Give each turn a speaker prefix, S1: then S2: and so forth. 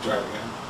S1: Try it again.